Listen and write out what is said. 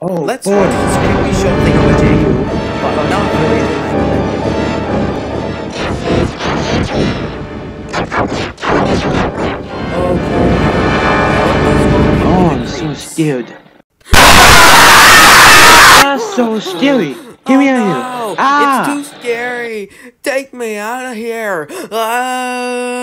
Oh, Let's boy. watch this creepy show thingamajig, but not really. Oh, I'm so scared. That's so scary. Get me out of here. Oh, ah! It's too scary! Take me out of here! Ah!